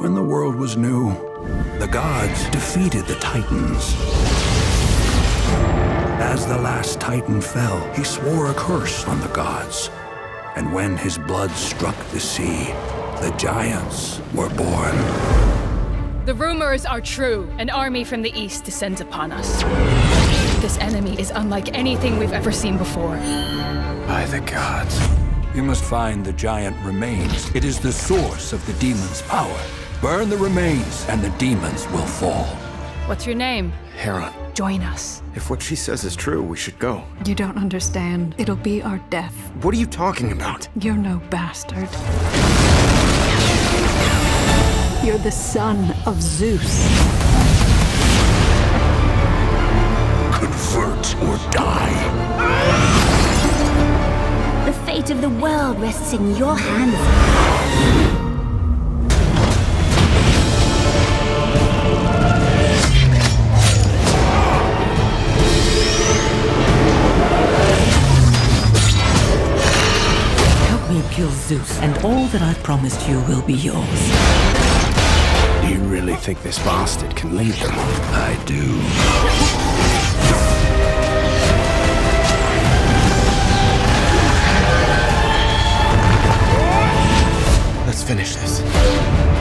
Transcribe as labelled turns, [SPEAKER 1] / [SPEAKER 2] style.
[SPEAKER 1] When the world was new, the gods defeated the Titans. As the last Titan fell, he swore a curse on the gods. And when his blood struck the sea, the giants were born.
[SPEAKER 2] The rumors are true. An army from the east descends upon us. This enemy is unlike anything we've ever seen before.
[SPEAKER 1] By the gods. You must find the giant remains. It is the source of the demon's power. Burn the remains, and the demons will fall.
[SPEAKER 2] What's your name?
[SPEAKER 3] Heron,
[SPEAKER 2] Join us.
[SPEAKER 3] if what she says is true, we should go.
[SPEAKER 4] You don't understand. It'll be our death.
[SPEAKER 3] What are you talking about?
[SPEAKER 4] You're no bastard. You're the son of Zeus.
[SPEAKER 1] Convert or die.
[SPEAKER 5] The fate of the world rests in your hands.
[SPEAKER 6] Help me kill Zeus, and all that I've promised you will be yours.
[SPEAKER 3] Do you really think this bastard can lead them?
[SPEAKER 1] I do.
[SPEAKER 3] Let's finish this.